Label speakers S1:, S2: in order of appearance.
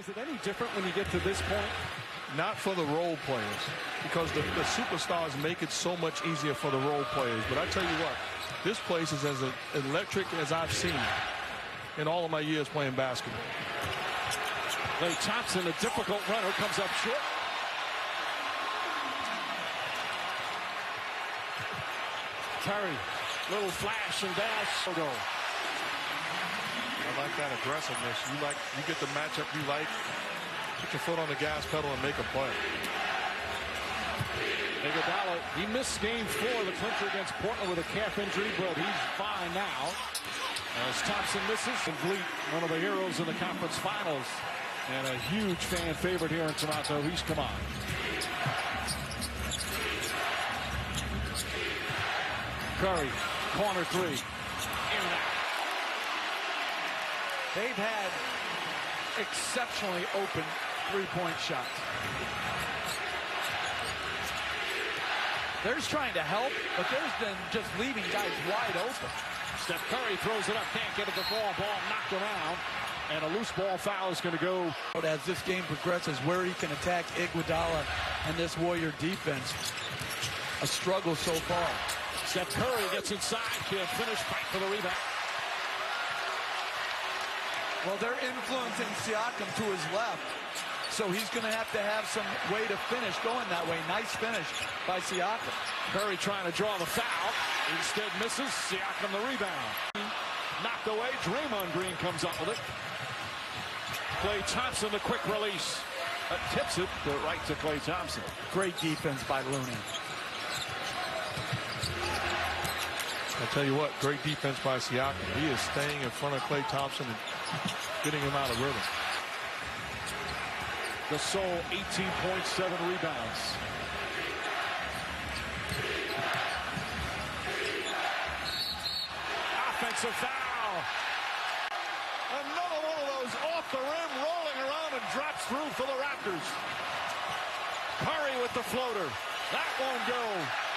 S1: Is it any different when you get to this point?
S2: Not for the role players, because the, the superstars make it so much easier for the role players. But I tell you what, this place is as electric as I've seen in all of my years playing basketball.
S1: Klay Thompson, a difficult runner, comes up short. Curry, little flash and dash. Go.
S2: I like that aggressiveness. You like you get the matchup you like. Put your foot on the gas pedal and make a play.
S1: Iguodala, he missed game four, the clincher against Portland with a calf injury, but he's fine now. Uh, as Thompson misses, VanVleet, one of the heroes in the conference finals, and a huge fan favorite here in Toronto. He's come on. Curry, corner three. In and out.
S3: They've had exceptionally open three-point shots. They're trying to help, but there's been just leaving guys wide open.
S1: Steph Curry throws it up, can't get it the ball. Ball knocked around. And a loose ball foul is going to go.
S3: As this game progresses, where he can attack Iguodala and this Warrior defense. A struggle so far.
S1: Steph Curry gets inside, can't finish, fight for the rebound.
S3: Well, they're influencing Siakam to his left. So he's going to have to have some way to finish going that way. Nice finish by Siakam.
S1: Curry trying to draw the foul. Instead misses. Siakam the rebound. Knocked away. Draymond Green comes up with it. Klay Thompson, the quick release. That tips it to right to Klay Thompson.
S3: Great defense by Looney.
S2: I tell you what, great defense by Siakam. He is staying in front of Klay Thompson and getting him out of rhythm.
S1: Gasol 18.7 rebounds. Offensive foul. Another one of those off the rim, rolling around and drops through for the Raptors. Curry with the floater. That won't go.